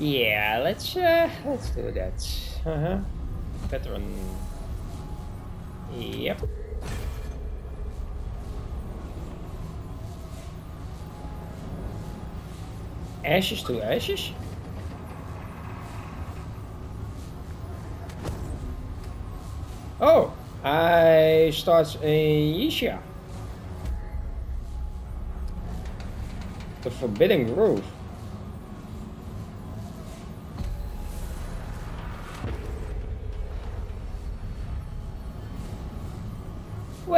Yeah, let's uh, let's do that. Uh huh. Veteran. Yep. Ashes to ashes. Oh, I start in Yaesha. The Forbidden Grove.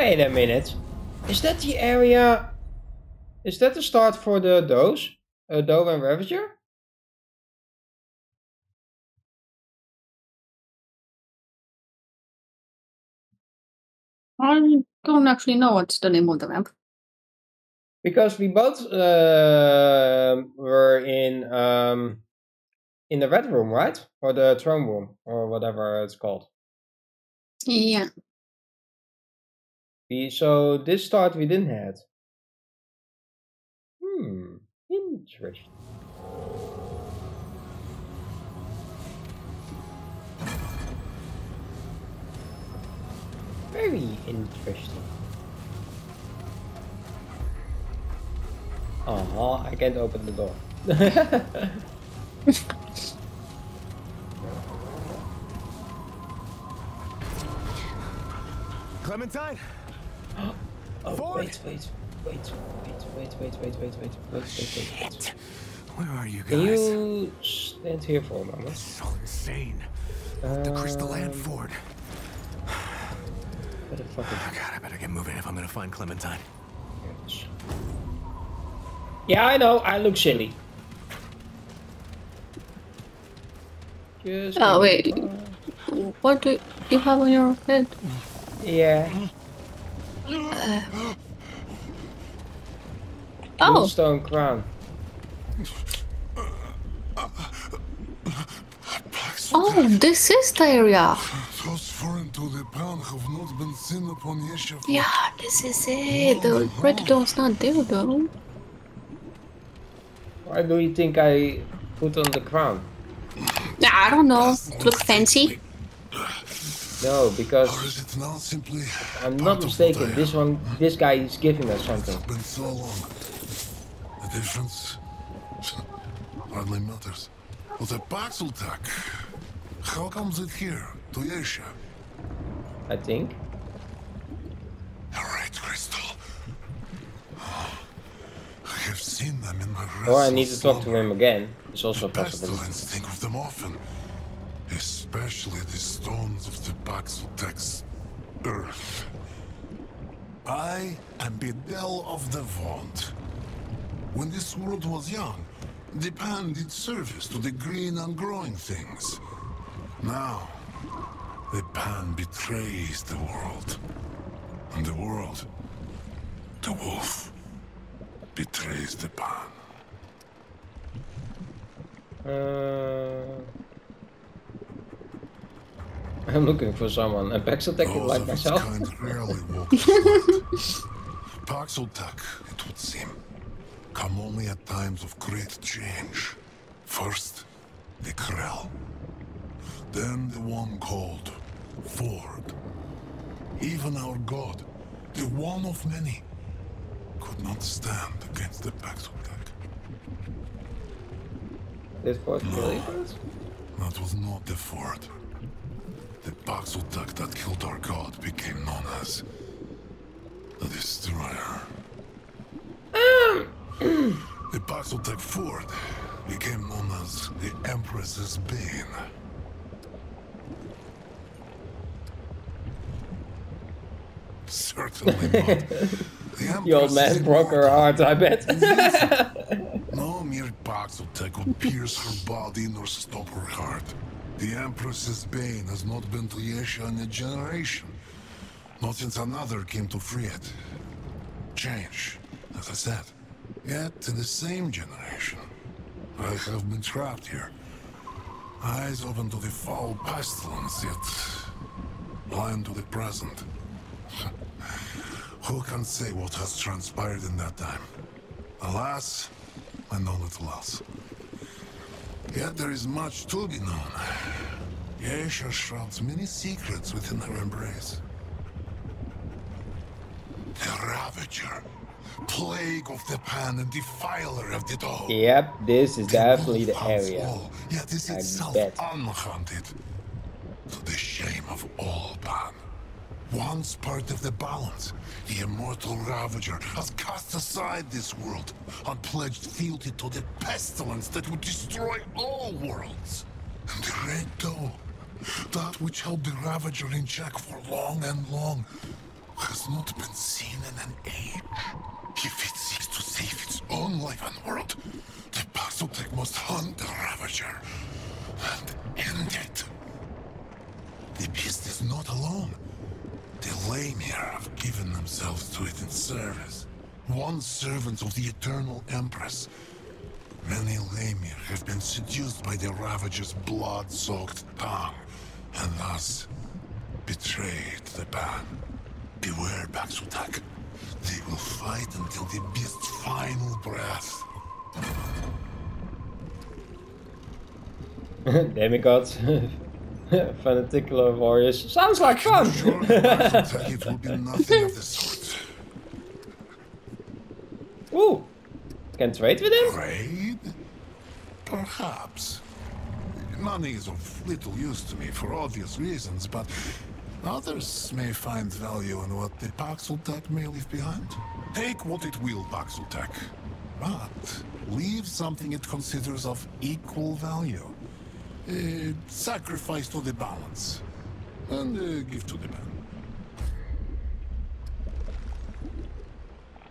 Wait a minute. Is that the area... Is that the start for the Does? Uh, Dove and Ravager? I don't actually know what's the name of the map. Because we both uh, were in um, in the red room, right? Or the throne room, or whatever it's called. Yeah. So this start we didn't have. Hmm, interesting. Very interesting. Oh, I can't open the door. Clementine? Oh, Forward. wait, wait, wait, wait, wait, wait, wait, wait, wait, wait, wait, wait, wait. Where are you guys? Can you stand here for a moment? So insane. the Crystal Land Um, Ford. Where the fuck is Oh god, I better get moving if I'm gonna find Clementine. Yeah, I know, I look silly. Just Oh, wait. one- What do you have on your head? Yeah. Uh, oh, Moonstone crown. oh, this is the area. Those foreign to the pan have not been seen upon Yeah, this is it. The red door's not there though. Why do you think I put on the crown? Yeah, I don't know. Look fancy. No, Or because is it now simply I'm not mistaken. This one, this guy is giving us something. have been so long? The difference hardly matters. But the Paxeltak, how comes it here, to Yaesha? I think. Alright, Crystal. I have seen them in my Or I need to talk to slumber. him again. It's also a possibility. Pestilence think of them often, especially the stones of the Paxotek's earth. I am Bedel of the Vaunt. When this world was young, the pan did service to the green and growing things. Now, the pan betrays the world. And the world, the wolf, betrays the pan. Uh, I'm looking for someone. A Paxotech Those like myself. kind rarely walk this. Paxotek, it would seem, come only at times of great change. First, the Krell. Then the one called Ford. Even our god, the one of many, could not stand against the Paxotek. This was believers? That was not the Ford. The Paxotek that killed our god became known as the Destroyer. the Paxotek Ford became known as the Empress's Bane. Certainly not. The The old man broke her heart, I bet. no mere Paxotech would pierce her body nor stop her heart. The Empress's bane has not been to Yaesha in a generation. Not since another came to free it. Change, as I said. Yet, in the same generation, I have been trapped here. Eyes open to the foul pestilence, yet blind to the present. Who can say what has transpired in that time? Alas, I know little else. Yet there is much to be known. Yaesha shrouds many secrets within her embrace. The Ravager, plague of the pan and defiler of the dome. Yep, this is definitely the area. wall, Yet is itself bet. unhaunted. To the shame of all pan. Once part of the balance, the immortal Ravager has cast aside this world and pledged fealty to the pestilence that would destroy all worlds. And the Red Doe, that which held the Ravager in check for long and long, has not been seen in an age. If it seeks to save its own life and world, the Paxotech must hunt the Ravager and end it. The beast is not alone. The have given themselves to it in service. Once servants of the Eternal Empress, many Lamir have been seduced by the Ravager's blood-soaked tongue, and thus betrayed the ban. Beware, Baxutak. They will fight until the beast's final breath. Demigods. Fanatical warriors. Sounds like fun! Sure, it will be nothing of the sort. Ooh! Can trade with him? Trade? Perhaps. Money is of little use to me for obvious reasons, but others may find value in what the Paxeltech may leave behind. Take what it will, Paxeltech, but leave something it considers of equal value. Uh, sacrifice to the balance, and uh, give to the man.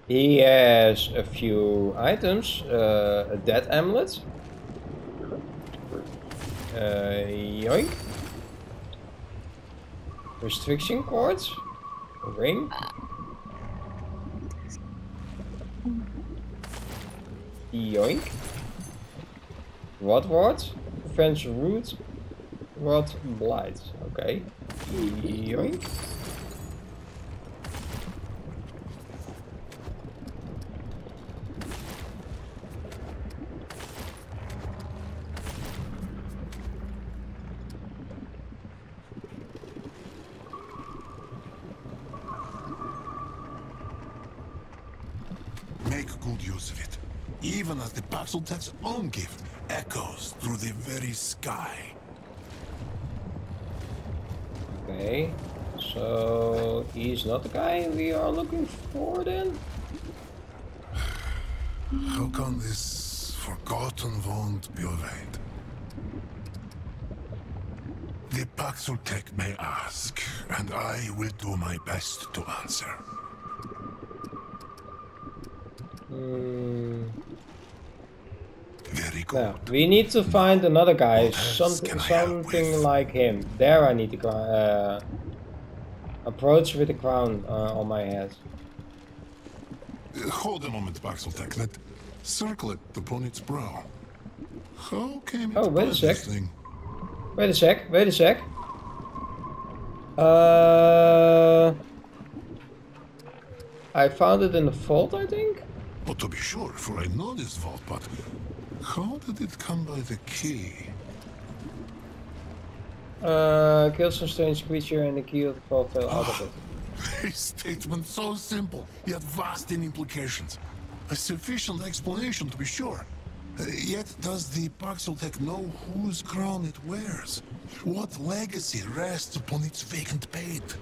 He has a few items. Uh, a dead amulet. Uh, yoink. Restriction cords. A ring. Yoink. What ward. French root. Rod blight. Okay. Yoink. Make good use of it, even as the Paxeltech's own gift echoes through the very sky. Okay, so he's not the guy we are looking for then? How can this forgotten won't be obeyed? The Paxeltech may ask, and I will do my best to answer. Hmm. Now, we need to find another guy, something, can I help something like him. There I need to uh, approach with the crown uh, on my head. Hold a moment, Paxeltech. Let circle it upon its brow. How came Oh, wait a sec. Wait a sec, wait a sec. Uh, I found it in the vault, I think. Well, to be sure, for I know this vault, but how did it come by the key? Uh, kill some strange creature and the key of the vault fell out of it. A statement so simple, yet vast in implications. A sufficient explanation, to be sure. Uh, yet does the Paxeltech know whose crown it wears? What legacy rests upon its vacant pate?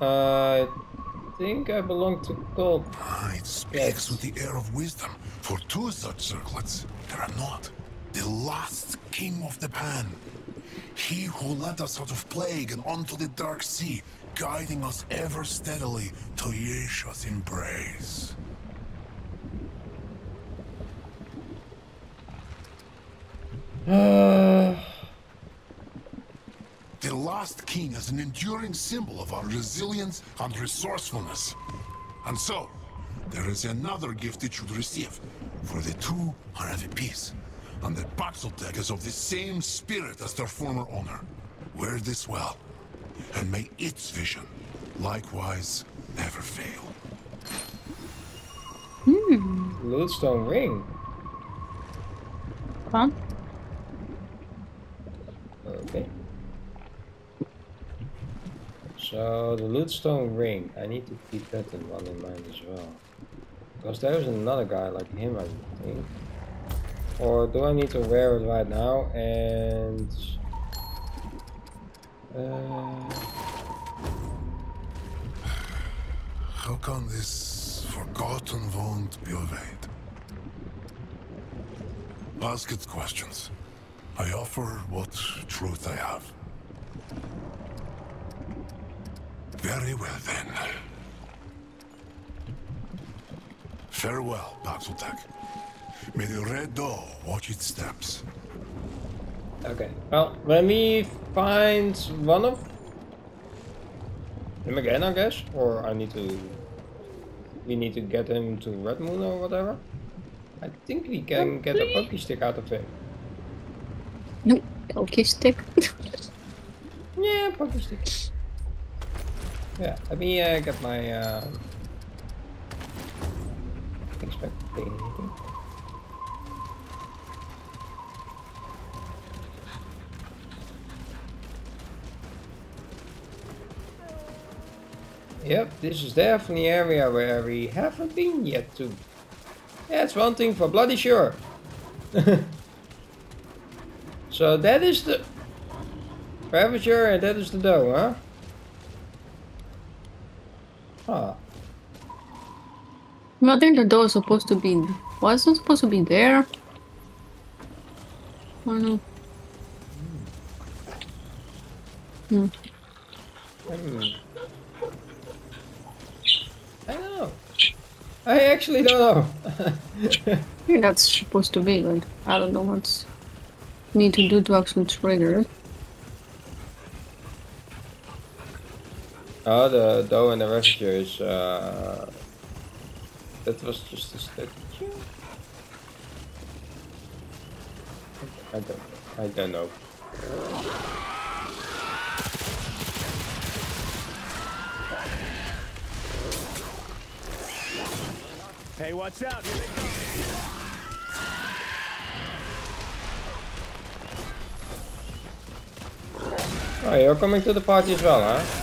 Uh, I think I belong to gold. Ah, it speaks Yes. with the air of wisdom. For two such circlets, there are not. The last king of the pan. He who led us out of plague and onto the dark sea, guiding us ever steadily to Yaesha's embrace. The last king is an enduring symbol of our resilience and resourcefulness. And so, there is another gift it should receive, for the two are at a peace. And the Paxeltech is of the same spirit as their former owner. Wear this well, and may its vision likewise never fail. Hmm. Lodestone ring. Fun. Okay. So the Lodestone ring, I need to keep that in one in mind as well. Because there's another guy like him, I think. Or do I need to wear it right now and... Uh, How can this forgotten wound be obeyed? Ask it questions. I offer what truth I have. Very well then. Farewell, Paxeltech. May the Red Doe watch its steps. okay, well, let me find one of him again, I guess. Or I need to... We need to get him to Red Moon or whatever. I think we can get a pokey stick out of him. No, okay, stick. Yeah, pokey stick. Yeah, let me uh, get my uh, Yep, this is definitely an area where we haven't been yet to. That's one thing for bloody sure. so that is the Ravager and that is the doe, huh? Huh. I think the door is supposed to be. Wasn't supposed to be there. I don't know. Hmm. Hmm. I don't know. I actually don't know. I think that's supposed to be, but I don't know what's need to do to actually trigger it. oh, the door and the Ravager is. Uh, that was just a statue? I don't. I don't know. Hey, watch out! Here they come. Oh, you're coming to the party as well, huh?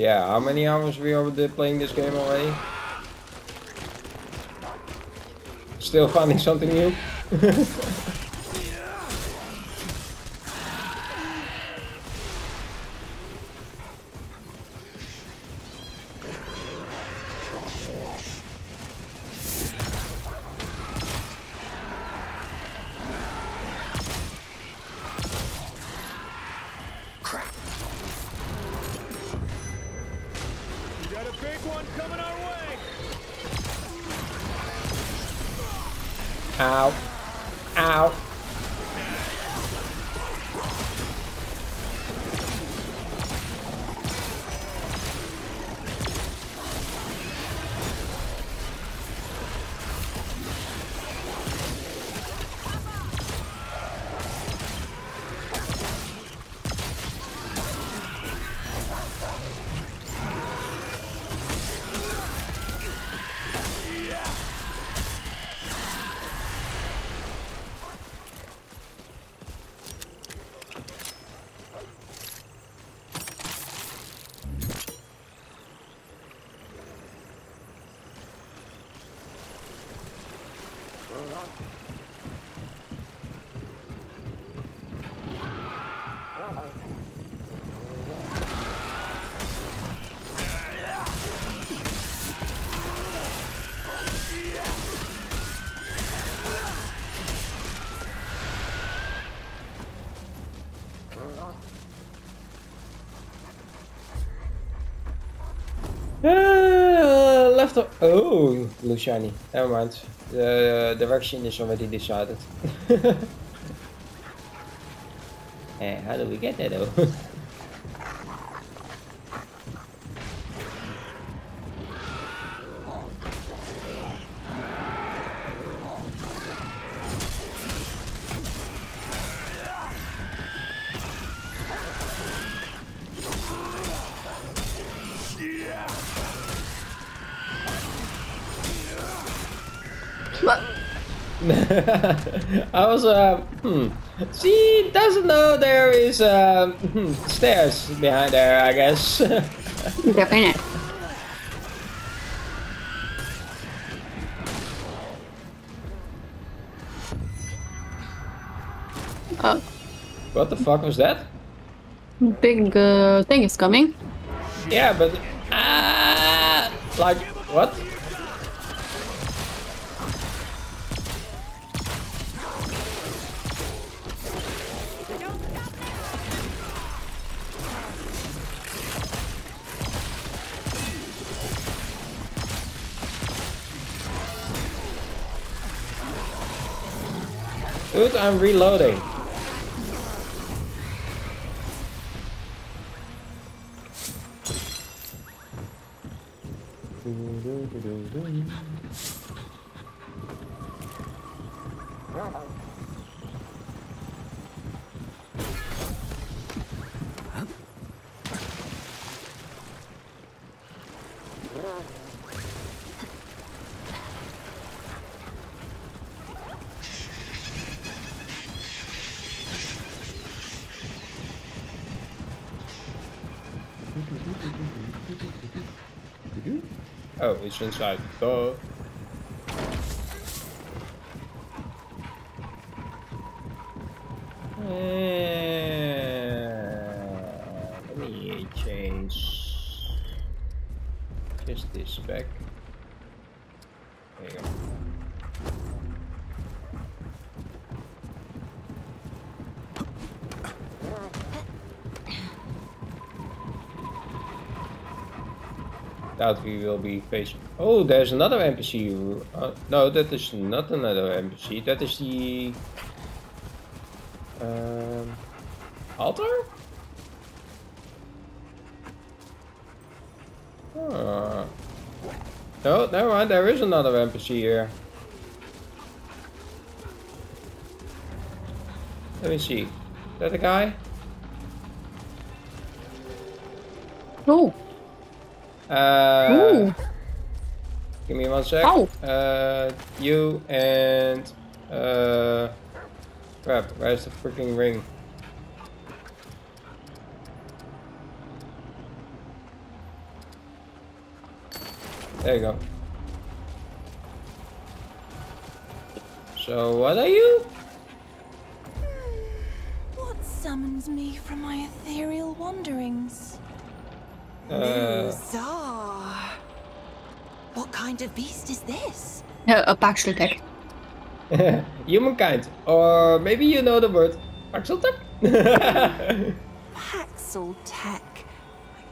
Yeah, how many hours we already playing this game already? Still finding something new? left or oh, blue shiny. Never mind. The direction is already decided. hey, eh, how do we get there though? I was, uh, hmm. She doesn't know there is, um, stairs behind there, I guess. Definitely. Oh, what the fuck was that? big uh, thing is coming. Yeah, but, ah, like, I'm reloading. It's inside. Duh. Uh, let me change just this back. There you go. Doubt we will be facing. Oh, there's another NPC. Uh, no, that is not another NPC. That is the um, altar. Ah. No, never mind. There is another NPC here. Let me see. Is that a guy? Oh, Uh, Ooh. Give me one sec. Oh. Uh, you and uh, crap. Where's the freaking ring? There you go. So what are you? What summons me from my ethereal wanderings? Uh, Bizarre. What kind of beast is this? uh, a Baxter tech. humankind, or maybe you know the word Axeltech. Paxeltech.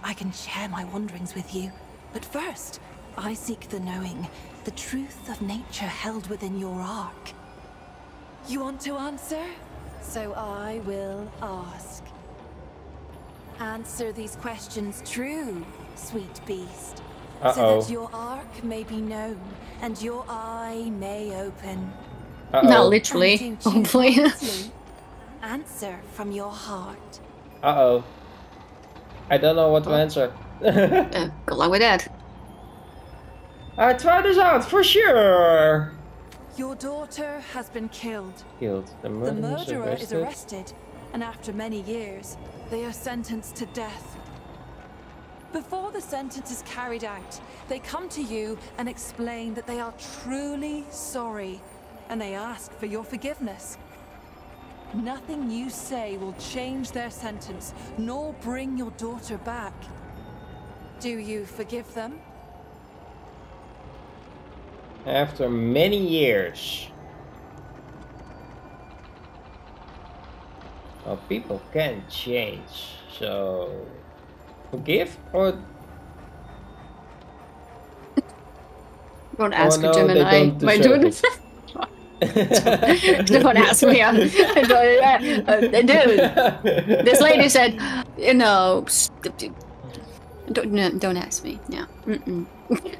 I can share my wanderings with you. But first, I seek the knowing, the truth of nature held within your ark. You want to answer? So I will ask. Answer these questions true, sweet beast. So Uh-oh. that your ark may be known and your eye may open. Not Uh-oh. literally, And hopefully. Answer from your heart. Uh-oh. I don't know what to answer. uh, good luck with that. I try this out for sure. Your daughter has been killed. Killed. The The murderer, is murderer is arrested. And after many years, they are sentenced to death. Before the sentence is carried out, they come to you and explain that they are truly sorry, and they ask for your forgiveness. Nothing you say will change their sentence, nor bring your daughter back. Do you forgive them? After many years. Well, people can change, so forgive or Don't ask Oh, no, Gemini. don't My dude. don't ask me. I'm, uh, dude, this lady said, you know, don't no, don't ask me. No. Mm-mm.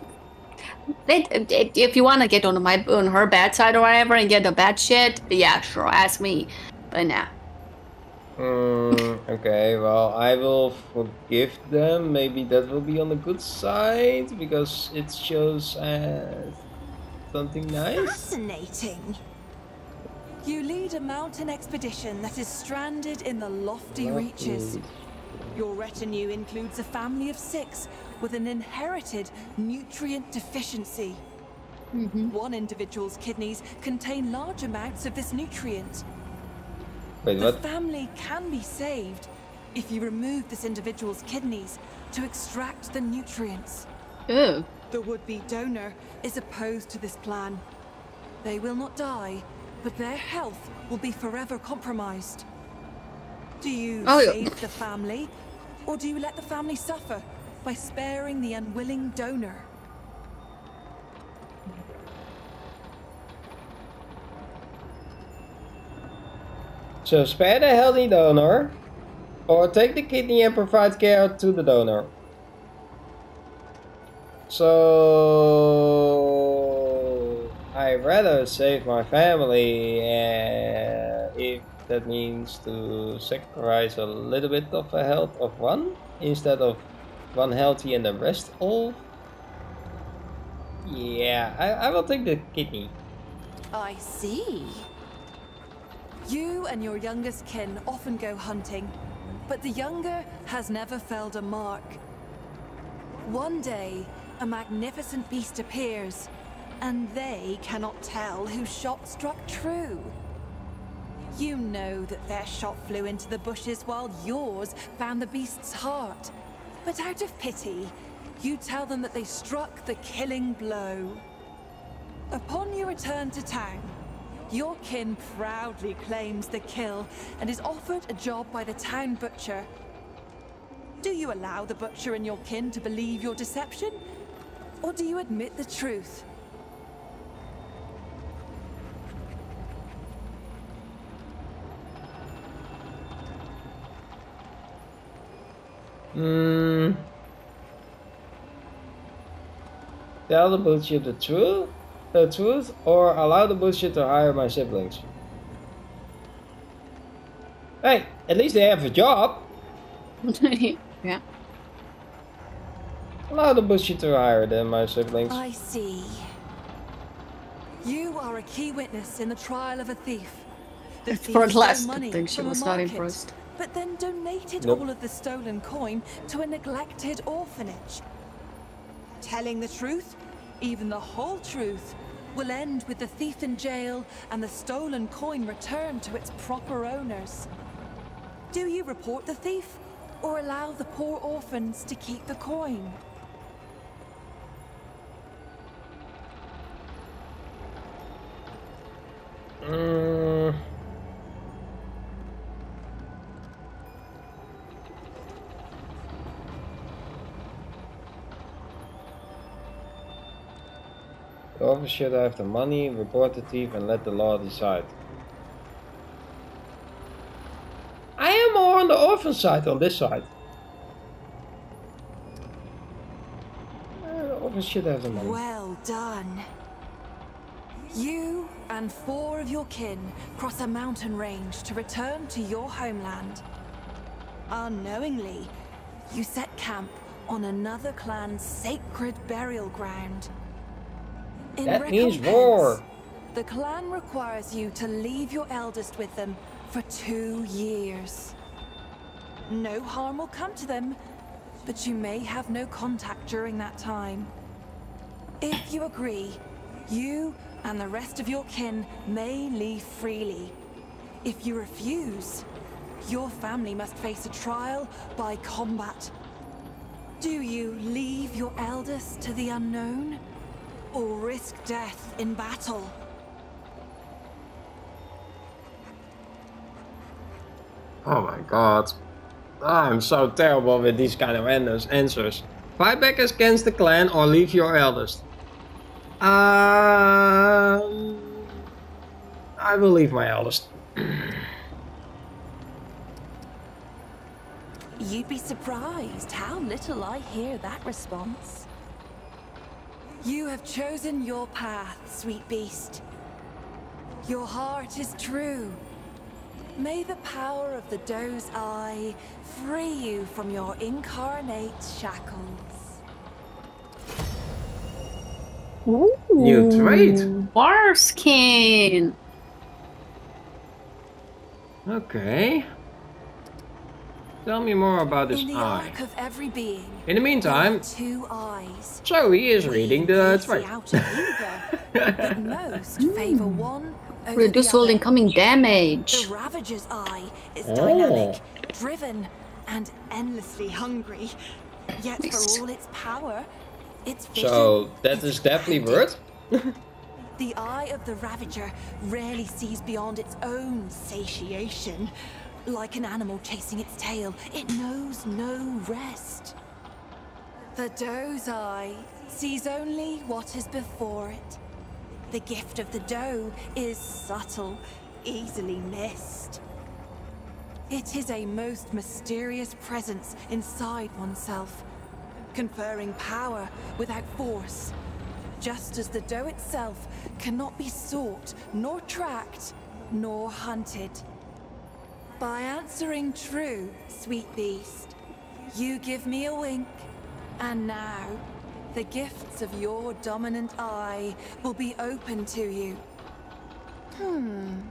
If you want to get on my on her bad side or whatever and get the bad shit, yeah, sure, ask me. But nah. Hmm, okay, well, I will forgive them. Maybe that will be on the good side because it shows. Uh, Something nice? Fascinating. You lead a mountain expedition that is stranded in the lofty reaches. Your retinue includes a family of six with an inherited nutrient deficiency. One individual's kidneys contain large amounts of this nutrient. Wait, The what? family can be saved if you remove this individual's kidneys to extract the nutrients. Ew. The would-be donor is opposed to this plan. They will not die, but their health will be forever compromised. Do you Oh, yeah. save the family, or do you let the family suffer by sparing the unwilling donor? So spare the healthy donor, or take the kidney and provide care to the donor. So I rather save my family, uh, if that means to sacrifice a little bit of the health of one instead of one healthy and the rest all. Yeah, I, I will take the kidney. I see. You and your youngest kin often go hunting, but the younger has never felled a mark. One day, a magnificent beast appears, and they cannot tell whose shot struck true. You know that their shot flew into the bushes while yours found the beast's heart. But out of pity, you tell them that they struck the killing blow. Upon your return to town, your kin proudly claims the kill and is offered a job by the town butcher. Do you allow the butcher and your kin to believe your deception? Or do you admit the truth? Hmm. Tell the butcher the truth, the truth, or allow the bullshit to hire my siblings. Hey, at least they have a job. yeah. Allow the bullshit to hire them, my siblings. I see. You are a key witness in the trial of a thief. The thief For at stole last, I money think she from a was not impressed. But then donated Nope. all of the stolen coin to a neglected orphanage. Telling the truth, even the whole truth, will end with the thief in jail and the stolen coin returned to its proper owners. Do you report the thief, or allow the poor orphans to keep the coin? Mm. The officer should have the money, report the thief, and let the law decide. I am more on the orphan side on this side. Uh, officer should have the money. Well done. You and four of your kin cross a mountain range to return to your homeland. Unknowingly, you set camp on another clan's sacred burial ground. In That means war. The clan requires you to leave your eldest with them for two years. No harm will come to them, but you may have no contact during that time. If you agree, you and the rest of your kin may leave freely. If you refuse, your family must face a trial by combat. Do you leave your eldest to the unknown? Or risk death in battle? Oh my god. I'm so terrible with these kind of ans- answers. Fight back against the clan or leave your eldest. Um, I will leave my eldest. You'd be surprised how little I hear that response. You have chosen your path, sweet beast. Your heart is true. May the power of the doe's eye free you from your incarnate shackles. Ooh. New trait. Barkskin. Okay. Tell me more about this In the eye. arc of every being, In the meantime, two eyes. so he is We reading the pierce trait. outer either, but most favour one Reduce all incoming damage. The Ravager's eye is Oh. dynamic, driven, and endlessly hungry. Yet Nice. for all its power, its vision So that is definitely worth. The eye of the Ravager rarely sees beyond its own satiation. Like an animal chasing its tail, it knows no rest. The doe's eye sees only what is before it. The gift of the doe is subtle, easily missed. It is a most mysterious presence inside oneself, conferring power without force, just as the doe itself cannot be sought, nor tracked, nor hunted. By answering true, sweet beast, you give me a wink, and now the gifts of your dominant eye will be open to you. Hmm.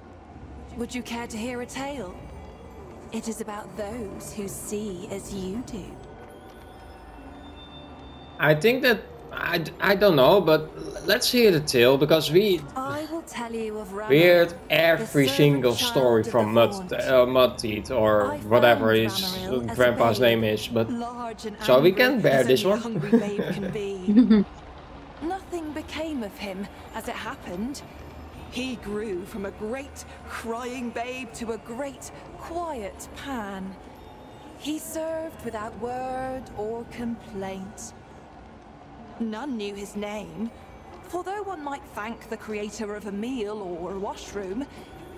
Would you care to hear a tale? It is about those who see as you do. I think that I, I don't know, but let's hear the tale because we I will tell you of Rama, we heard every single story from Mud Vaunt. uh, Mud Teeth or I whatever his Ramaril grandpa's babe, name is, but so we can bear this one. a hungry babe can be. Nothing became of him as it happened. He grew from a great crying babe to a great quiet pan. He served without word or complaint. None knew his name, for though one might thank the creator of a meal or a washroom,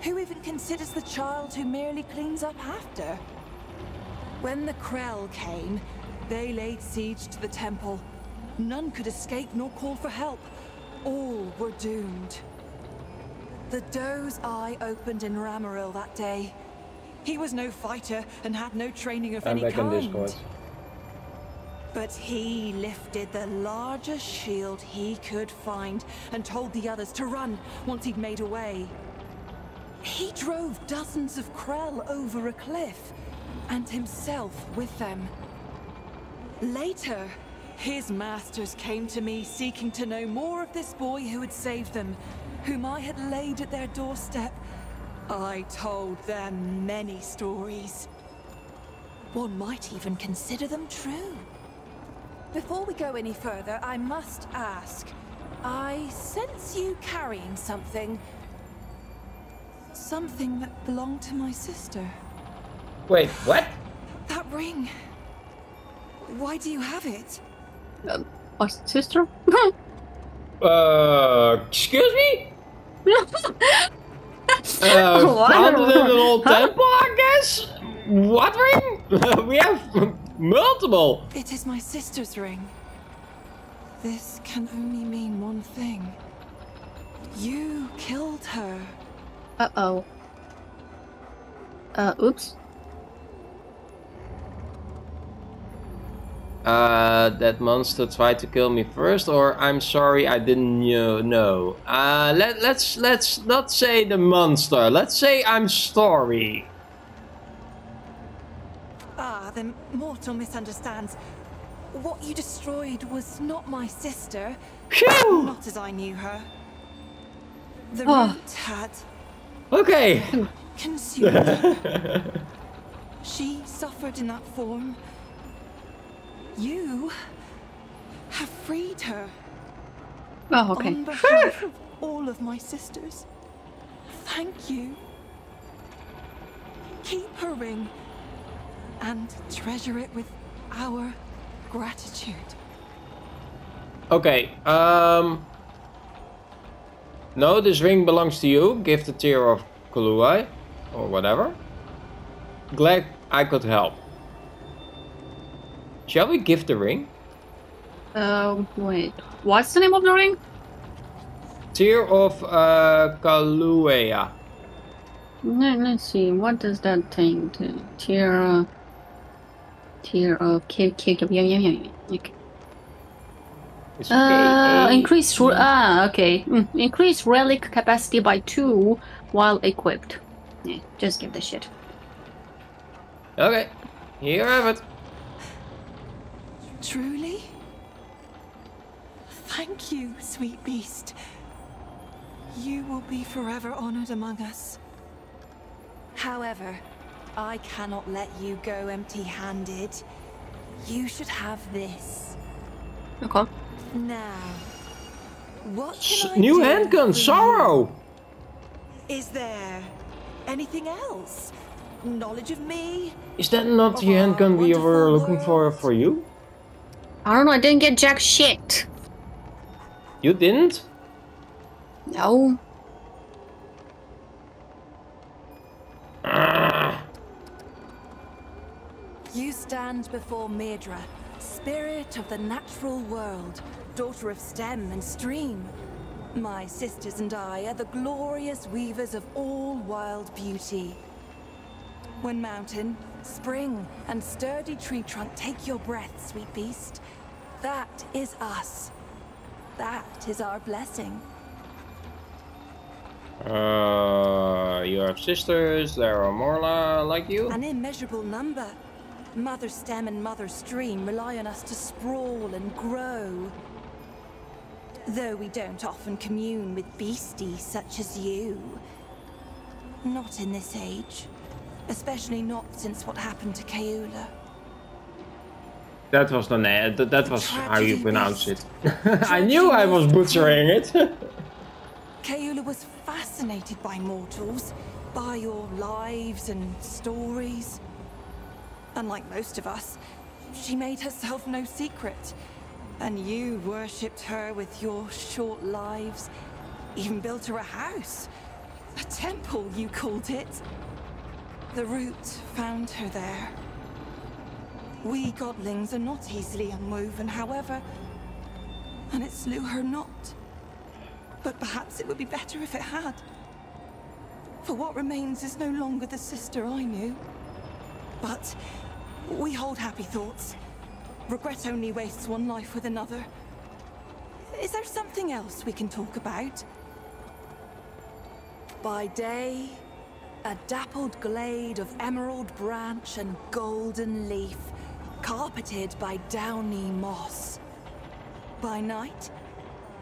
who even considers the child who merely cleans up after? When the Krell came, they laid siege to the temple. None could escape nor call for help. All were doomed. The doe's eye opened in Ramaril that day. He was no fighter and had no training of I'm any kind. But he lifted the largest shield he could find and told the others to run once he'd made away. He drove dozens of Krell over a cliff, and himself with them. Later, his masters came to me seeking to know more of this boy who had saved them, whom I had laid at their doorstep. I told them many stories. One might even consider them true. Before we go any further, I must ask. I sense you carrying something. Something that belonged to my sister. wait, what? That ring. Why do you have it? Um, my sister? Uh, excuse me? Uh, What? found it in an old temple, I guess. What ring? we have multiple. It is my sister's ring. This can only mean one thing. You killed her. Uh oh. Uh, oops. Uh, that monster tried to kill me first, or I'm sorry, I didn't know. know. Uh, let let's let's not say the monster. Let's say I'm sorry. Ah, the mortal misunderstands. What you destroyed was not my sister, not as I knew her. The Ah. root had Okay. consumed her. She suffered in that form. You have freed her Oh, okay. on behalf of all of my sisters. Thank you. Keep her ring and treasure it with our gratitude. Okay. Um. No, this ring belongs to you. Give the tear of Kuluai, or whatever. Glad I could help. Shall we give the ring? Uh, wait. What's the name of the ring? Tear of uh, Kaluea. No, let's see. What does that thing do? Tear... Uh, tier of. K, K, K, yeah, yeah, yeah, yeah. Okay. It's Uh, okay. increase re- ah okay. Mm. Increase relic capacity by two while equipped. Yeah, just give the shit. Okay, here you have it. Truly? Thank you, sweet beast. You will be forever honored among us. However, I cannot let you go empty handed. You should have this. Okay. Now, what S- can I New do handgun. Sorrow. Is there anything else? Knowledge of me? Is that not the handgun we were looking for for you? I don't know. I didn't get jack shit. You didn't? No. Stand before Meidra, spirit of the natural world, daughter of stem and stream. My sisters and I are the glorious weavers of all wild beauty. When mountain, spring, and sturdy tree trunk take your breath, sweet beast, that is us. That is our blessing. Uh, you have sisters. There are more like you. An immeasurable number. Mother stem and mother stream rely on us to sprawl and grow. Though we don't often commune with beasties such as you. Not in this age. Especially not since what happened to Kaeula. That was the na- that, that was how you pronounce it. I knew I was butchering it. Kaeula was fascinated by mortals, by your lives and stories. Unlike most of us, she made herself no secret. And you worshipped her with your short lives, even built her a house. A temple, you called it. The root found her there. We godlings are not easily unwoven, however, and it slew her not. But perhaps it would be better if it had. For what remains is no longer the sister I knew. But we hold happy thoughts. Regret only wastes one life with another. Is there something else we can talk about? By day, a dappled glade of emerald branch and golden leaf, carpeted by downy moss. By night,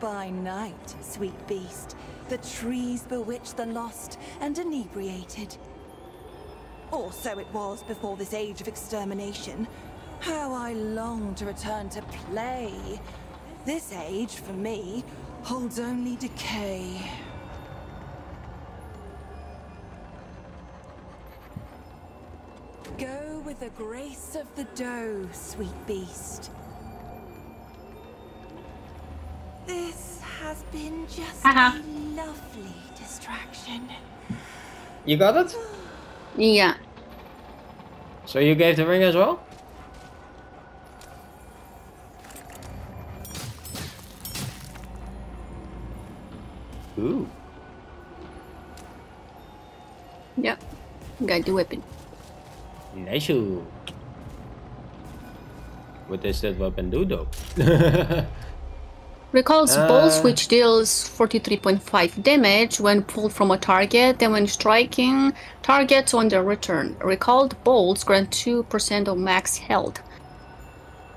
by night, sweet beast, the trees bewitch the lost and inebriated. Or so it was before this age of extermination. How I long to return to play. This age, for me, holds only decay. Go with the grace of the doe, sweet beast. This has been just Haha. a lovely distraction. you got it? Oh, Yeah. So you gave the ring as well? Ooh. Yep. Got the weapon. Nice. What does that weapon do though? Recalls bolts Uh. which deals 43.5 damage when pulled from a target and when striking targets on their return. Recalled bolts grant 2% of max health.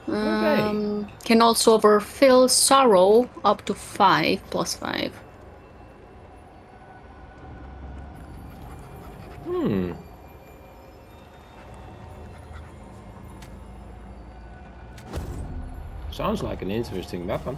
Um, can also overfill sorrow up to 5 plus 5. hmm. Sounds like an interesting weapon.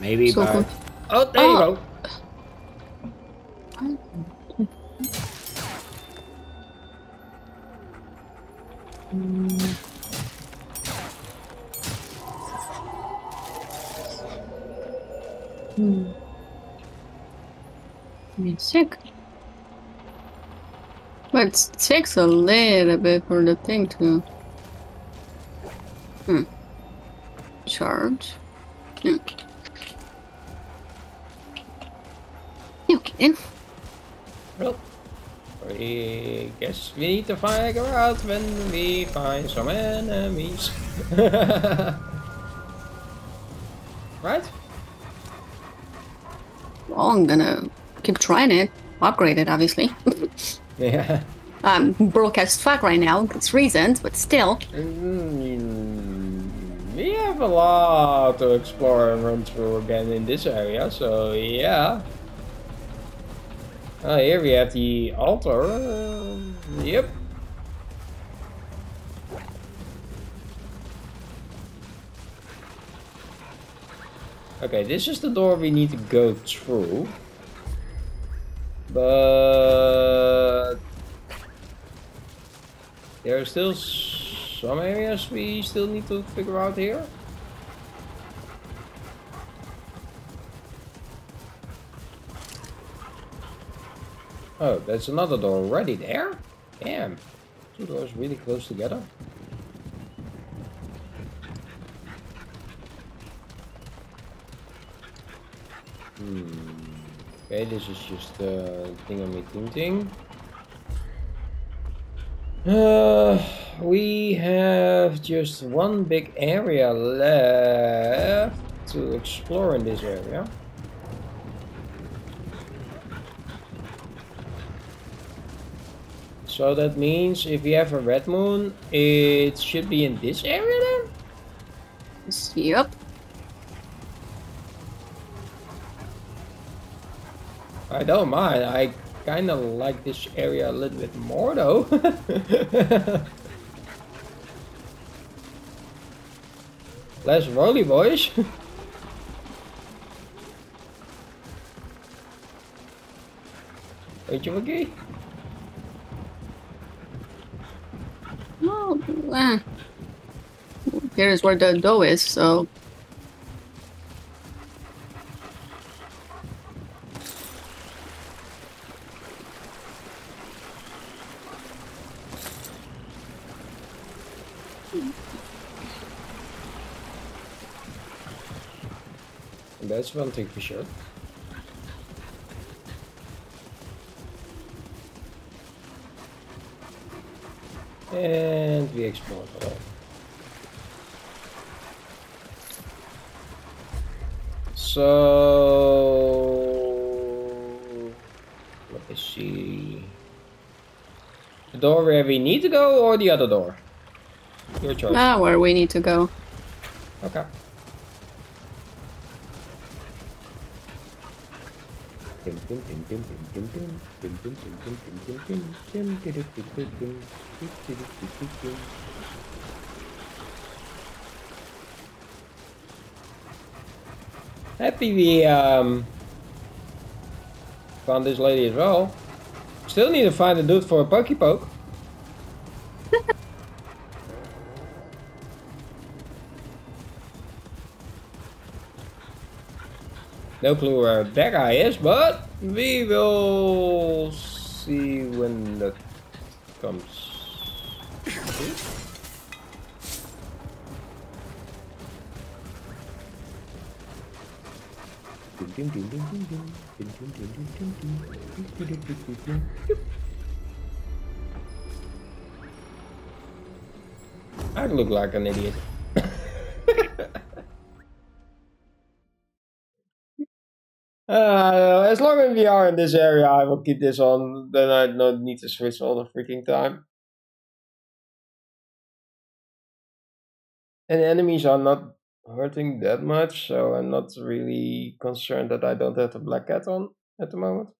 Maybe So by good. Oh, there you Oh. go. Hmm. Music. But it takes a little bit for the thing to. Hmm. Charge. Hmm. Okay. Well, I guess we need to figure out when we find some enemies. right? Well, I'm gonna keep trying it. Upgrade it, obviously. Yeah. I'm broke as fuck right now. It's reasons, but still. Mm, We have a lot to explore and run through again in this area, so yeah. Oh, here we have the altar. Um, Yep. Okay, this is the door we need to go through. But there are still some areas we still need to figure out here. Oh, there's another door already there? Damn. Two doors really close together. Hmm. Okay, this is just the thing on me thing. Uh, we have just one big area left to explore in this area. So that means if we have a red moon, it should be in this area then? Yep. I don't mind. I kind of like this area a little bit more though. Less rolly boys. Weet je wat Well, eh. Here's where the doe is, so. That's one thing for sure. And we all. So let me see. The door where we need to go or the other door? Your choice. Ah, where we need to go. Okay. Happy we um found this lady as well. Still need to find a dude for a pokey poke. No clue where that guy is, but we will see when that comes. I look like an idiot. As long as we are in this area, I will keep this on. Then I don't need to switch all the freaking time. And enemies are not hurting that much, so I'm not really concerned that I don't have the black cat on at the moment.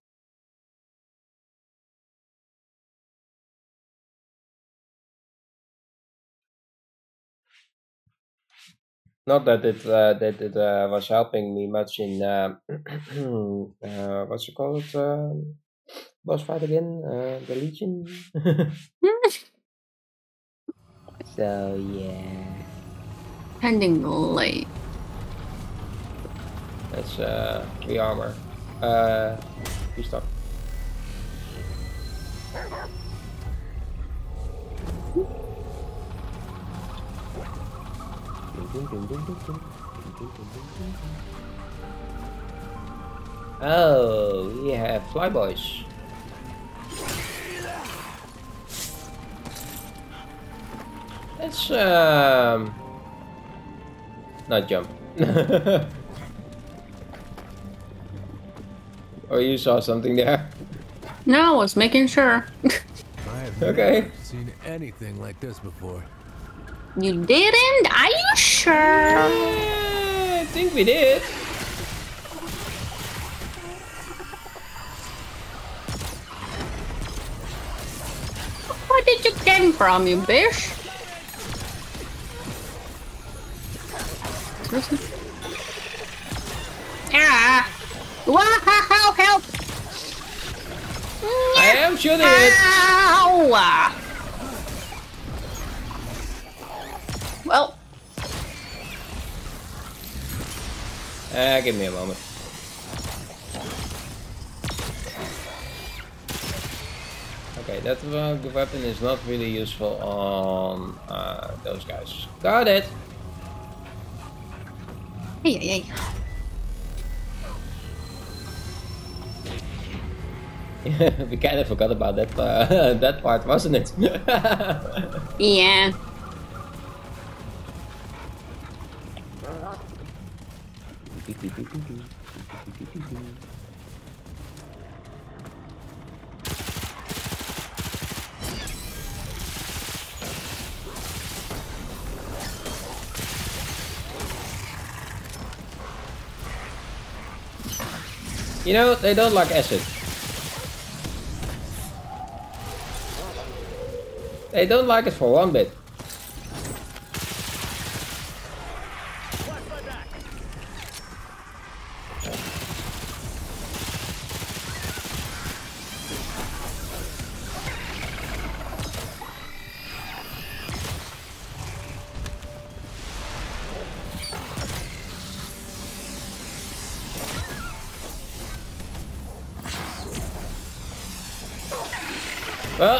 Not that it uh, that it uh, was helping me much in uh, uh, what's it called um boss fight again? Uh, the Legion. so yeah, Pending late. let's uh, rearmor. Uh, restock. Oh, we have flyboys. Let's um not jump. oh, you saw something there. No, I was making sure. I have Okay. never seen anything like this before. You didn't? Are you sure? I think we did. Where did you get from, you bitch? Seriously? Ah! Wow, help! I am shooting it. Ow! Well, Ah, give me a moment. Okay, that uh, the weapon is not really useful on uh, those guys. Got it. hey, hey, hey. we kind of forgot about that uh, that part, wasn't it? Yeah. You know, they don't like acid. They don't like it for one bit.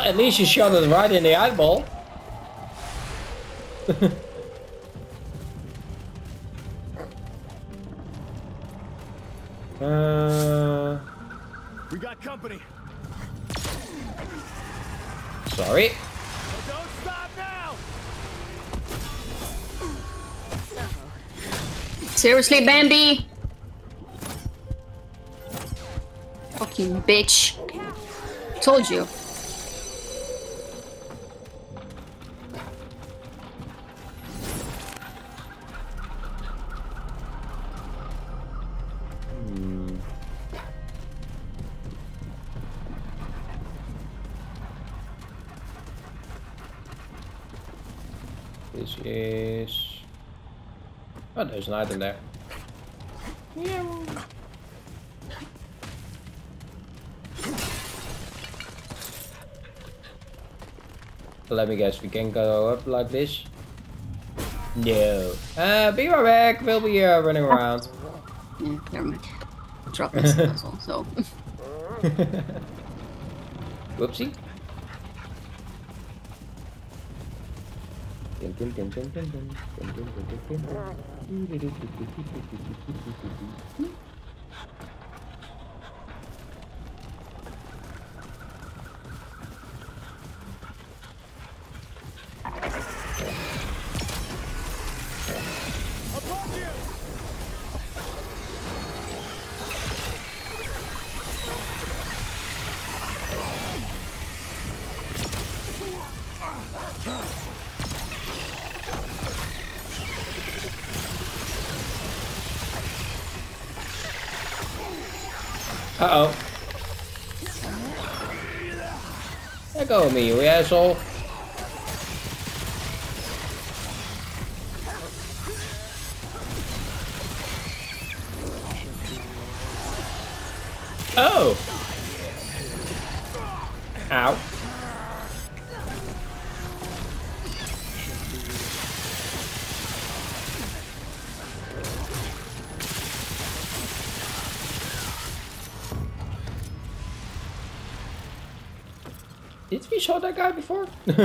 At least you shot it right in the eyeball. uh, We got company. sorry. Don't stop now. Seriously, Bambi? Fucking bitch. Told you. There's an item there. Let me guess, we can go up like this? No. Uh, be right back. We'll be uh, running around. Yeah, never mind. Drop this puzzle, so. Whoopsie. Dun, dun, dun. Thank you. Uh oh. Let go of me, you asshole. Show that guy before?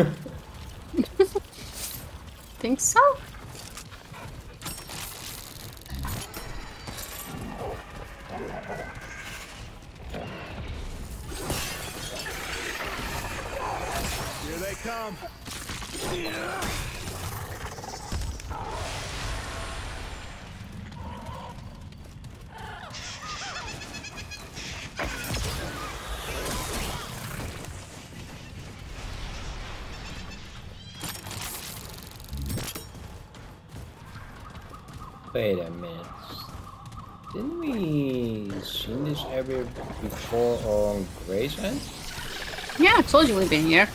before on Grace End? Yeah, I told you we've been here.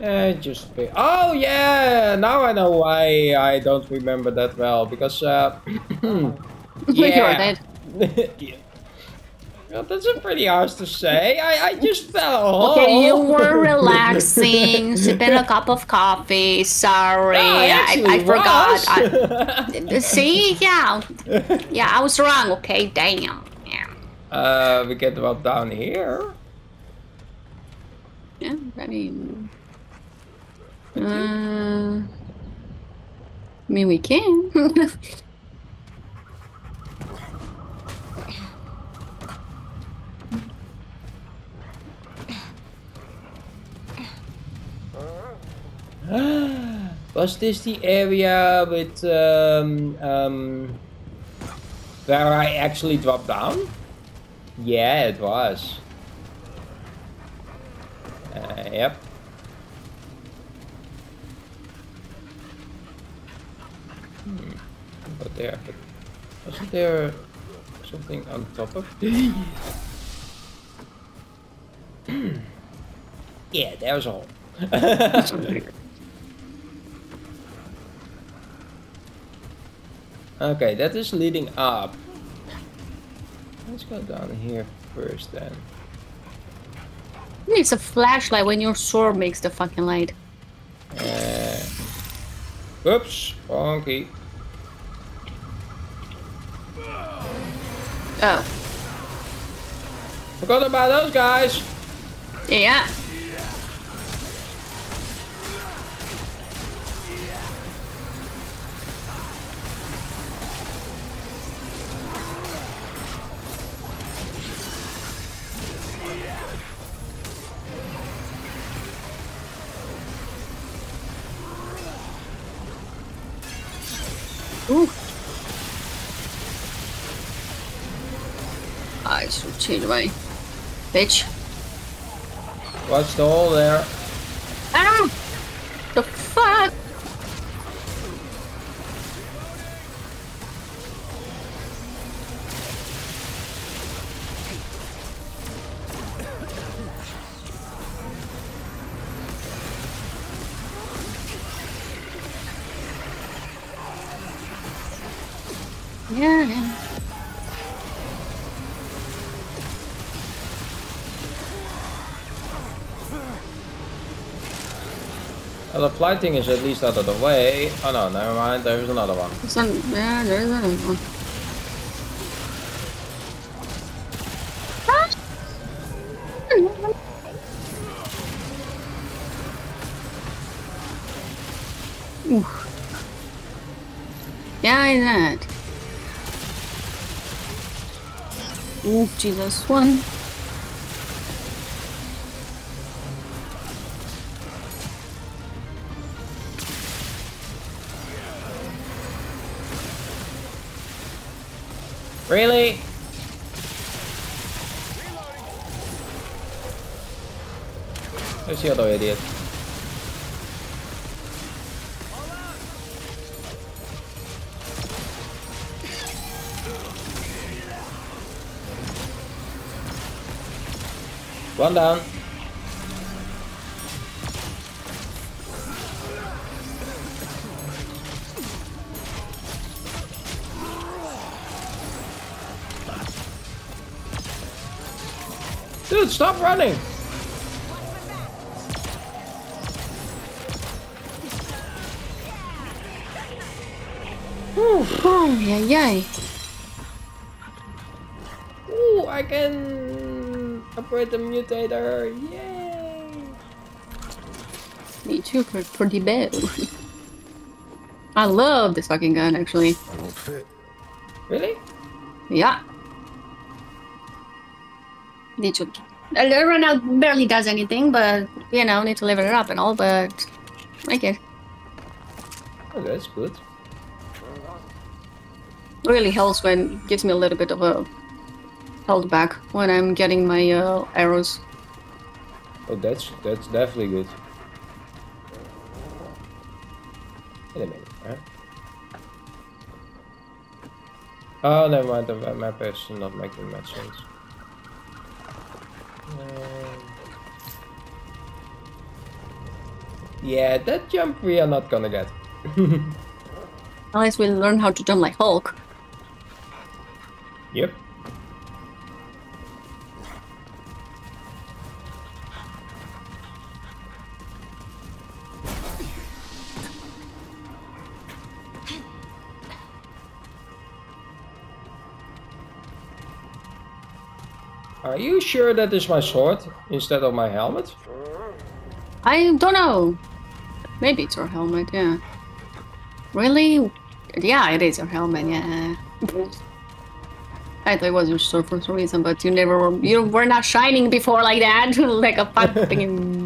Eh, just pay. Oh yeah, now I know why I don't remember that well because uh, You're yeah. dead. yeah. Well, that's a pretty harsh to say. I, I just fell. Okay, you were relaxing, sipping a cup of coffee. Sorry, No, I I, I forgot. I, see, yeah, yeah, I was wrong. Okay, damn. Yeah, uh, we get about down here. yeah. I mean, uh, I mean, we can. Was this the area with um, um, where I actually dropped down? Yeah, it was. Uh, yep. Hmm. But there, but wasn't there something on top of? yeah, there's a hole. Okay, that is leading up. Let's go down here first then. it's a flashlight when your sword makes the fucking light. Uh, oops, wonky. Oh, Forgot about those guys. yeah. Change my bitch. What's the hole there? Ah! The Well, the flight thing is at least out of the way. Oh no, never mind. There's another one. Some, yeah, there's another one. Ooh. Yeah, I that. Ooh, Jesus, one. Really? There's the other idiot. One down. Stop running! Oh, yeah, yeah. Ooh, I can operate the mutator! Yay! Me too, for, for the bow. I love this fucking gun, actually. I won't fit. Really? Yeah. Need to. Right now, barely does anything, but you know, need to level it up and all. But like it Oh, that's good. really helps when gives me a little bit of a held back when I'm getting my uh, arrows. Oh, that's that's definitely good. Wait a minute, huh? Oh, never mind. The map is not making much sense. Um, yeah, that jump we are not gonna get. Unless we learn how to jump like Hulk. Yep. Are you sure that is my sword instead of my helmet? I don't know. Maybe it's your helmet. Yeah. Really? Yeah, it is your helmet. Yeah. I thought it was your sword for some reason, but you never were. You were not shining before like that, like a fucking.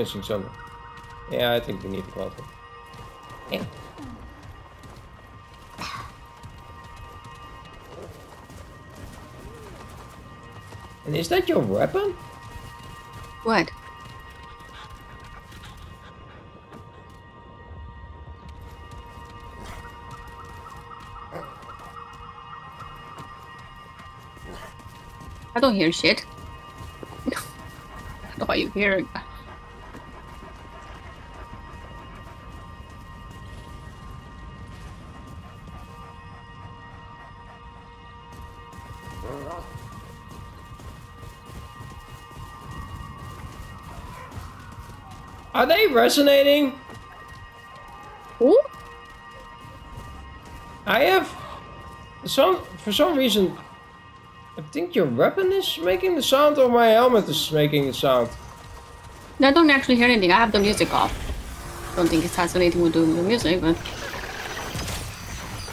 I missing something? Yeah, I think we need quality. Yeah. And is that your weapon? what? I don't hear shit. I know why you hearing they resonating? Ooh? I have some for some reason. I think your weapon is making the sound, or my helmet is making the sound. I don't actually hear anything. I have the music off. Don't think it has anything to do with the music, but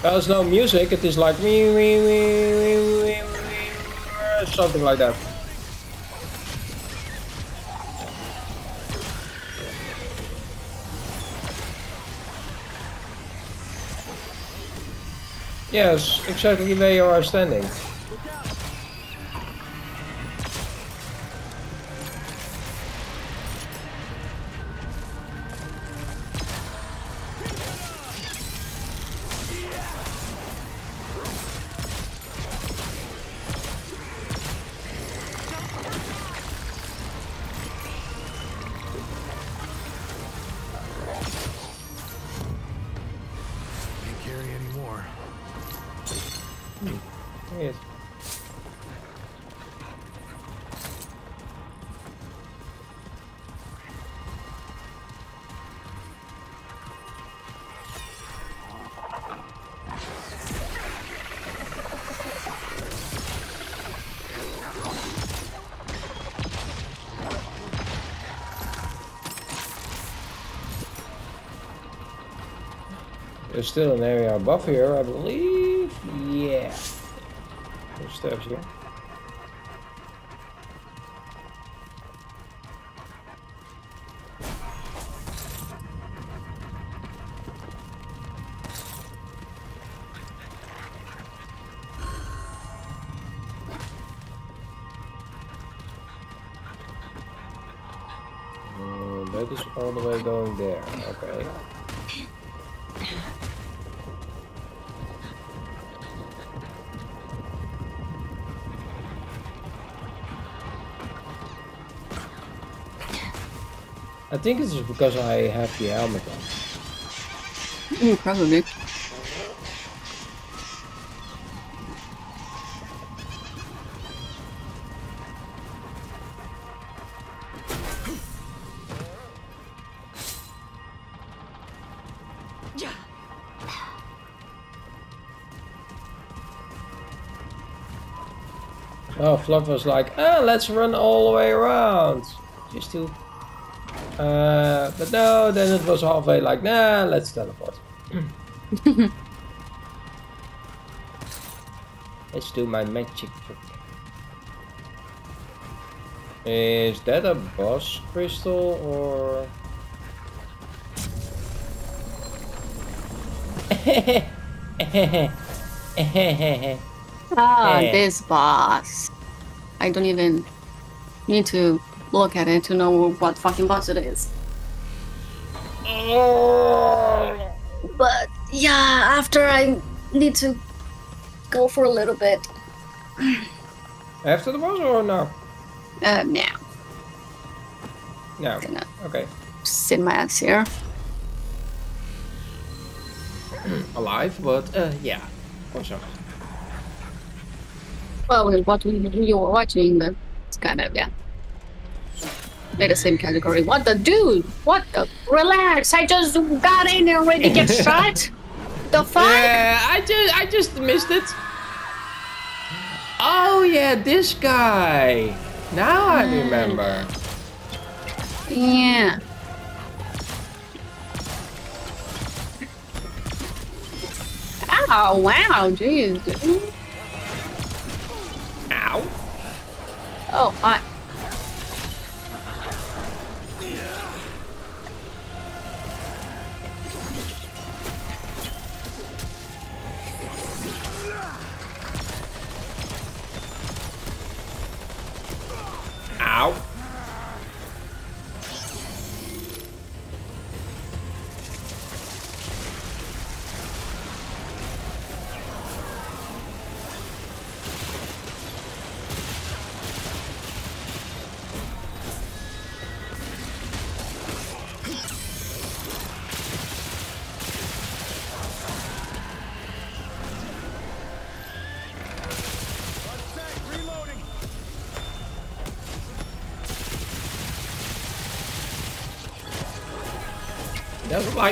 There's no music. It is like wee, wee, wee, wee, wee, wee, something like that. Yes, exactly where you are standing. There's still an area above here, I believe. Yeah. There's steps here. Think it's just because I have the helmet on. Mm, probably. Oh, Fluff was like, ah, let's run all the way around. Just to... Uh, but no, then it was halfway like, nah, let's teleport. let's do my magic trick. Is that a boss crystal or... Ah, this boss. I don't even need to look at it to know what fucking boss it is. But yeah, after I need to go for a little bit. After the boss or no? Uh, now. No. Gonna Okay. sit my ass here. Alive, but uh, yeah. Or so. Well, what we, you were watching, then it's kind of, yeah. They're the same category. What the dude? What the? Relax! I just got in and ready to get shot. The fuck? Yeah, I just I just missed it. Oh yeah, this guy. Now I hmm. remember. Yeah. Oh Wow! Jeez. Ow. Oh, hi. Ow.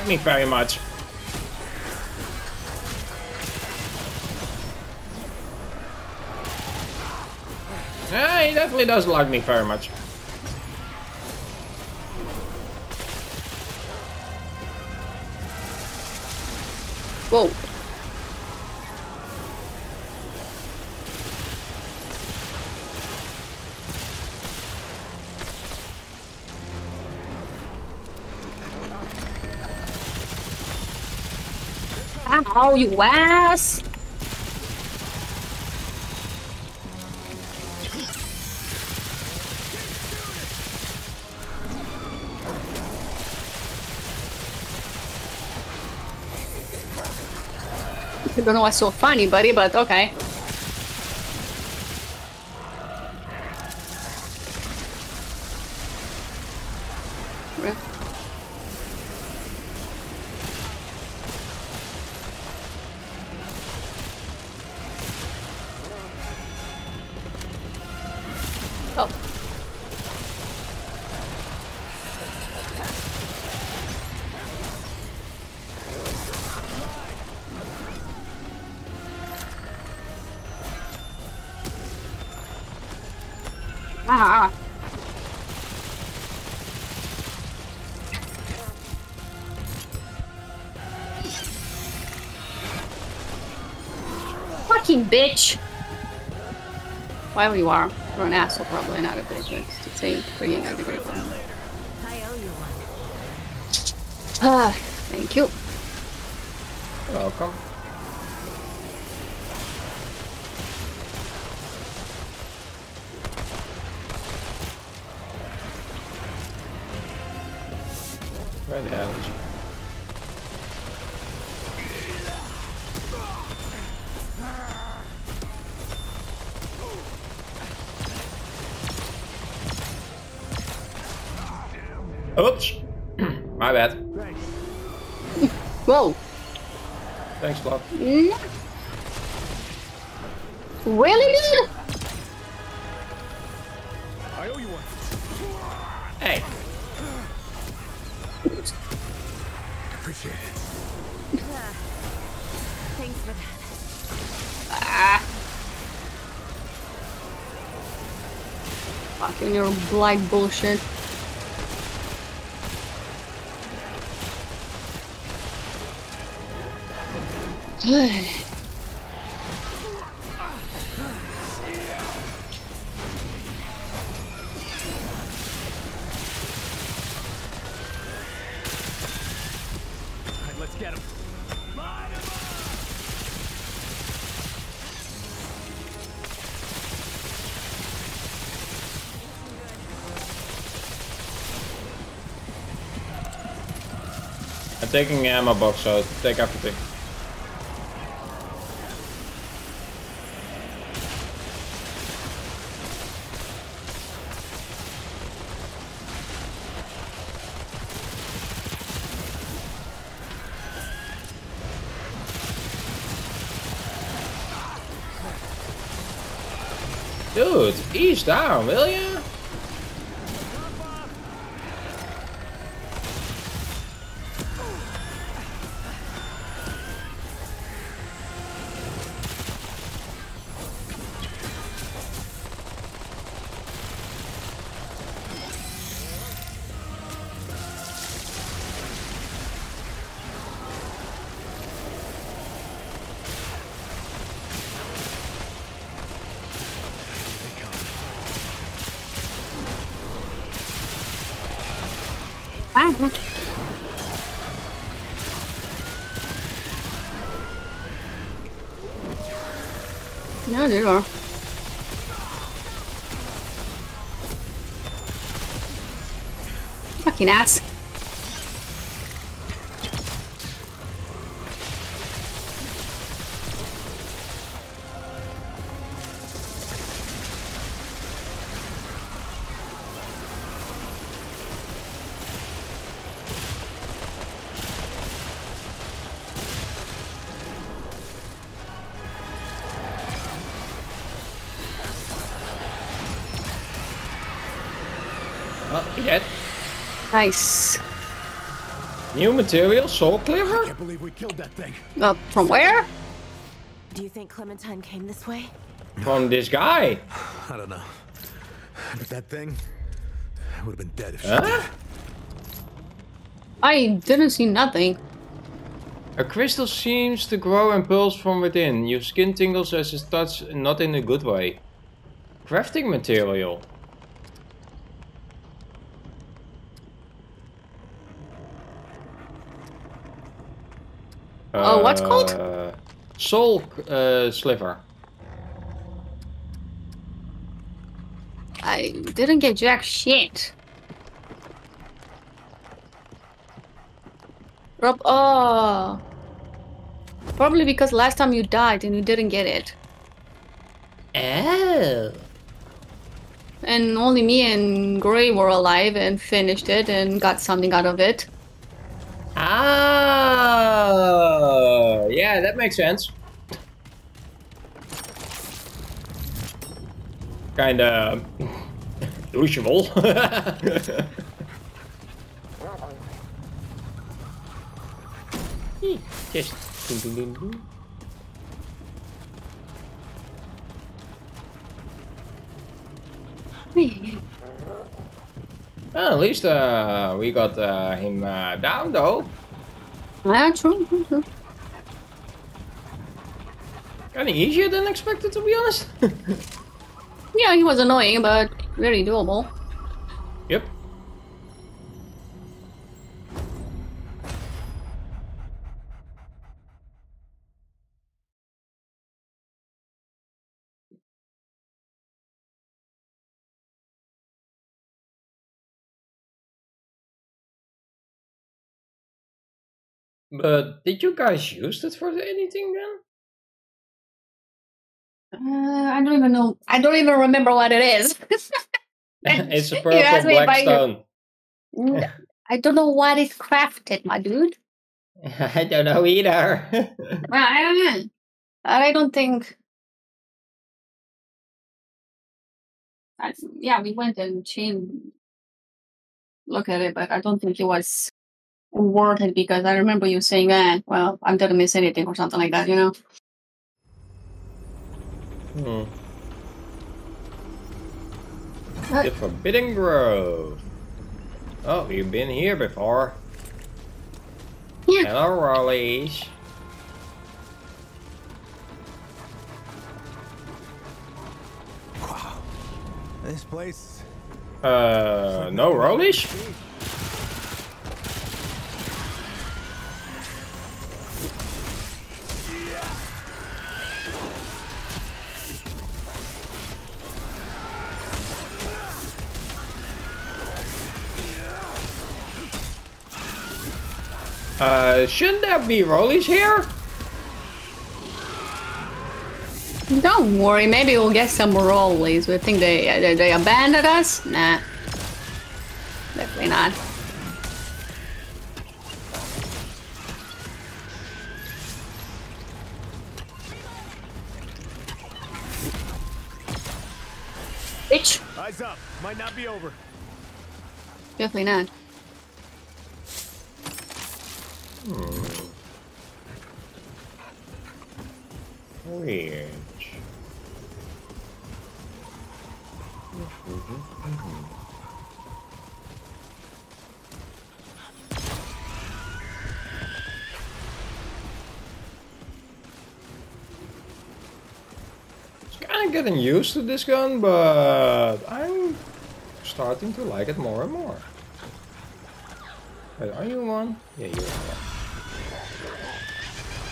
Like me very much. Yeah, he definitely doesn't like me very much. Whoa. Ow, you ass! I don't know what's so funny, buddy, but okay. Fucking bitch! Wherever you are, you're an asshole, probably not a bitch. It's to say pretty not a great one. I owe you one. Ah, thank you. Welcome. Fucking your black bullshit. All taking ammo box, so take everything. Dude, ease down, will ya? Fucking ass. Nice. New material, soul cleaver? Can't believe we killed that thing. Uh, from where? Do you think Clementine came this way? From this guy. I don't know. But that thing would have been dead if she Huh? did. I didn't see nothing. A crystal seems to grow and pulse from within. Your skin tingles as it touch, not in a good way. Crafting material. Oh, what's called? Uh, Soul uh, sliver. I didn't get jack shit. Rob, oh. Probably because last time you died and you didn't get it. Oh. And only me and Gray were alive and finished it and got something out of it. Ah, yeah, that makes sense. Kinda usual. Just ding, ding, ding, ding. Well, at least uh, we got uh, him uh, down though. Yeah, true, true, true. Kinda easier than expected, to be honest. Yeah, he was annoying, but very doable. yep. But did you guys use it for anything then? Uh, I don't even know. I don't even remember what it is. it's a purple asked me if black I- stone. I don't know what is crafted, my dude. I don't know either. Well, I don't know. I don't think. I, yeah, we went and changed. Look at it, but I don't think it was worth it because I remember you saying, "Man, well, I'm gonna miss anything" or something like that. You know. hmm. Uh, The Forbidden Grove. Oh, you've been here before. Yeah. Hello, Rollies. Wow. This place. Uh, no Rollies? Uh, shouldn't there be Rollies here? Don't worry, maybe we'll get some rollies. We think they they, they abandoned us? Nah, definitely not. Bitch, Eyes up. Might not be over. definitely not. Weird. It's kind of getting used to this gun, but I'm starting to like it more and more. Wait, are you one? Yeah, you're one.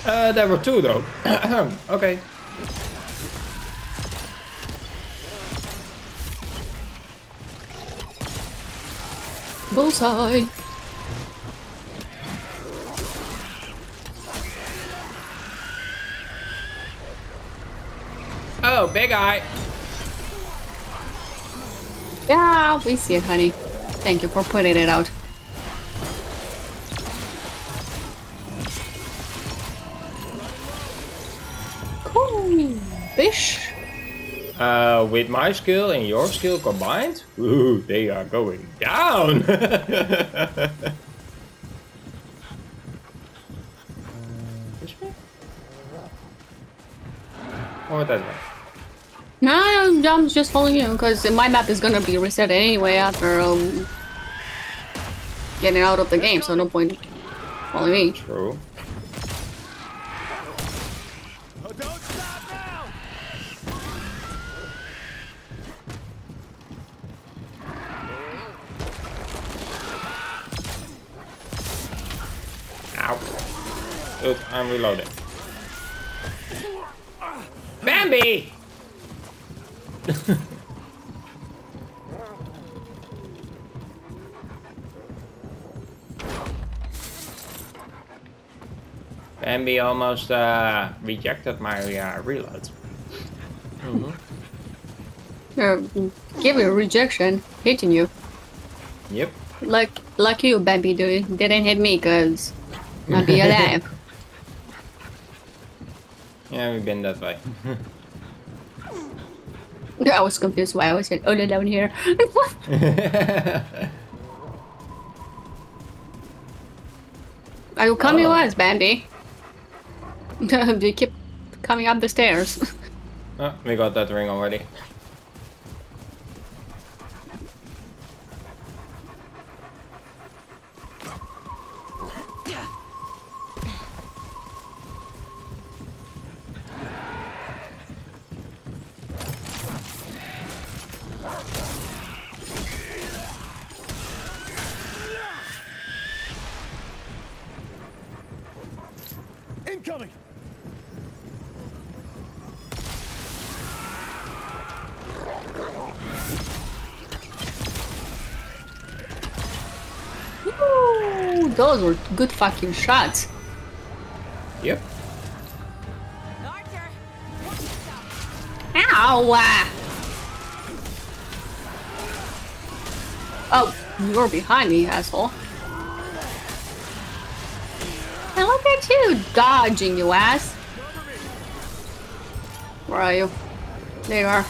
Uh, there were two though. okay. Bullseye. Oh, big eye. Yeah, we see it, honey. Thank you for putting it out. Uh, with my skill and your skill combined, ooh, they are going down. this way? Or that way? No, I'm just following you because my map is gonna be reset anyway after um getting out of the game, so no point following me. True. Oop, I'm reloading. Bambi! Bambi almost uh, rejected my uh, reload. Uh, give you a rejection, hitting you. Yep. Like like you, Bambi, dude. Didn't hit me because I'd be alive. Yeah, we've been that way. I was confused why I was oh, they're down here. Are you coming Oh. with us, Bambi? they keep coming up the stairs. oh, we got that ring already. Those were good fucking shots. Yep. Ow! ah. Oh, you're behind me, asshole. I look at you dodging, you ass. Where are you? There you are.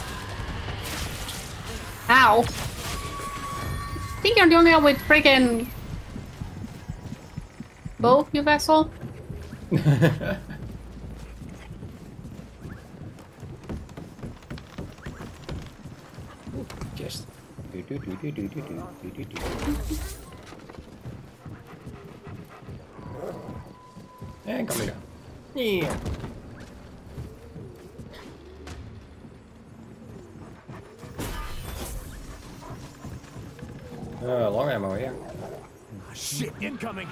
Ow. I think you're the only one with freaking both, you vessel? Just. And come here. Yeah. Uh, long ammo, yeah. Ah, shit, incoming!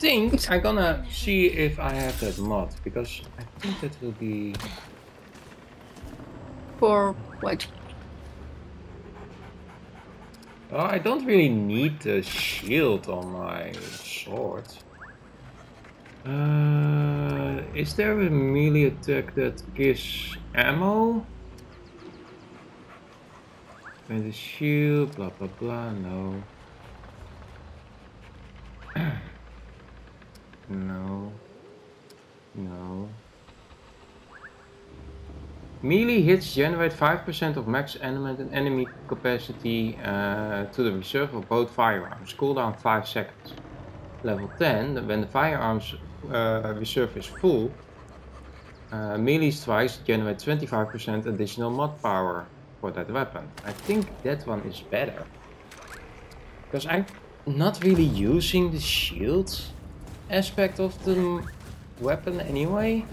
Think I'm gonna see if I have that mod because I think that will be For what? Oh, I don't really need the shield on my sword. Uh, is there a melee attack that gives ammo? And the shield, blah blah blah, no. no. No. Melee hits generate 5% of max element and enemy capacity uh, to the reserve of both firearms. Cooldown 5 seconds. Level 10, when the firearms uh, reserve is full, uh, melee strikes generate 25% additional mod power for that weapon. I think that one is better. Because I'm not really using the shield aspect of the weapon anyway.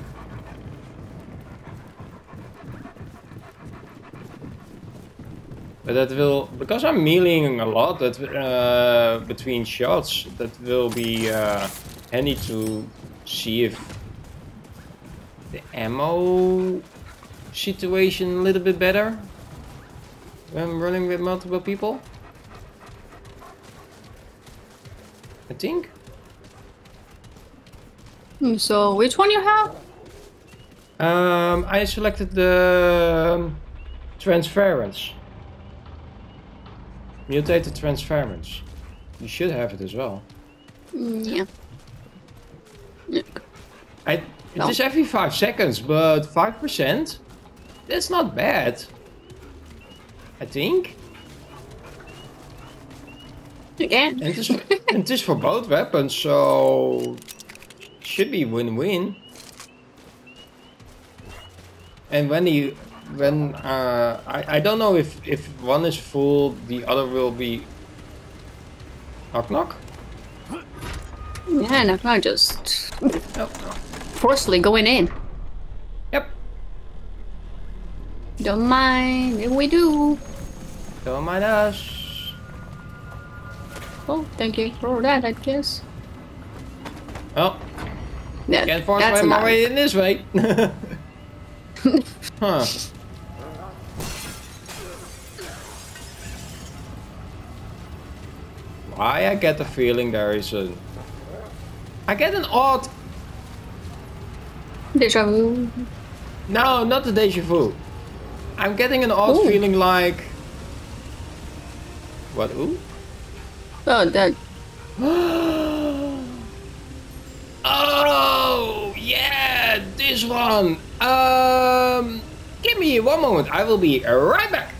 But that will, because I'm meleeing a lot that uh, between shots, that will be uh, handy to see if the ammo situation a little bit better when running with multiple people. I think. Hmm, So, which one you have? Um, I selected the um, transference. Mutated transference. You should have it as well. Mm, yeah. Yeah. I, it No. is every 5 seconds, but 5%? That's not bad. I think. Again. And it is, and it is for both weapons, so... Should be win-win. And when you... When, uh, I, I don't know if, if one is full, the other will be... Knock knock? Yeah, and I'm just Oh, forcefully going in. yep. Don't mind if we do. Don't mind us. Oh, thank you for that, I guess. Well, Yeah, can't force that's my enough. way in this way. huh. Why I get the feeling there is a... I get an odd... Deja vu. No, not the deja vu. I'm getting an odd Ooh. feeling like... What, ooh? Oh, that. Oh, yeah, this one. Um, give me one moment. I will be right back.